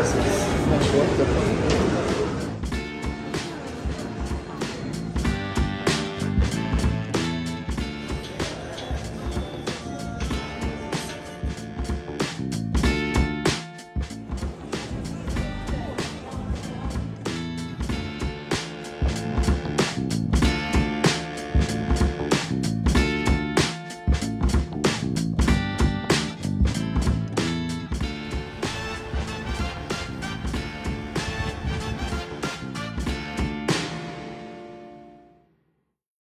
essas.